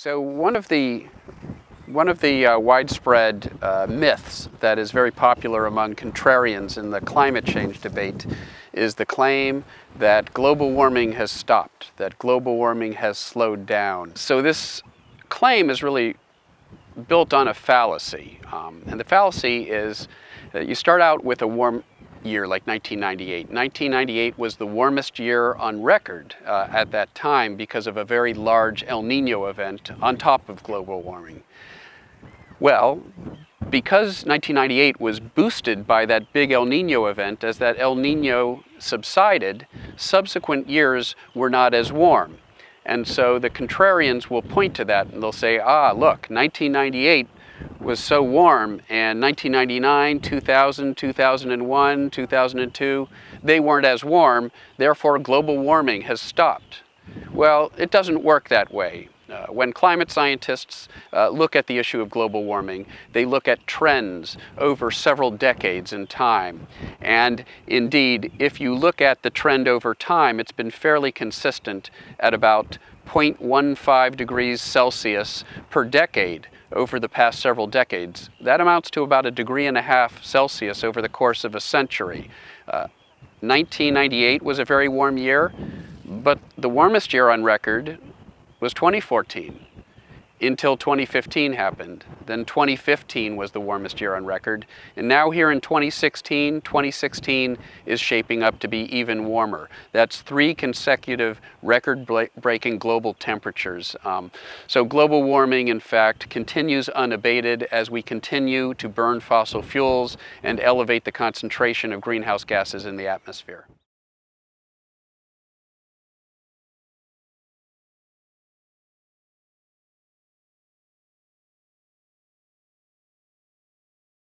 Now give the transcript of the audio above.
So one of the one of the uh, widespread uh, myths that is very popular among contrarians in the climate change debate is the claim that global warming has stopped, that global warming has slowed down. So this claim is really built on a fallacy. Um, and the fallacy is that you start out with a warm year like 1998. 1998 was the warmest year on record uh, at that time because of a very large El Nino event on top of global warming. Well, because 1998 was boosted by that big El Nino event, as that El Nino subsided, subsequent years were not as warm. And so the contrarians will point to that and they'll say, ah, look, 1998 was so warm and 1999, 2000, 2001, 2002, they weren't as warm, therefore global warming has stopped. Well, it doesn't work that way. Uh, when climate scientists uh, look at the issue of global warming, they look at trends over several decades in time. And indeed, if you look at the trend over time, it's been fairly consistent at about 0.15 degrees Celsius per decade over the past several decades. That amounts to about a degree and a half Celsius over the course of a century. Uh, 1998 was a very warm year, but the warmest year on record was 2014 until 2015 happened. Then 2015 was the warmest year on record. And now here in 2016, 2016 is shaping up to be even warmer. That's three consecutive record-breaking global temperatures. Um, so global warming, in fact, continues unabated as we continue to burn fossil fuels and elevate the concentration of greenhouse gases in the atmosphere.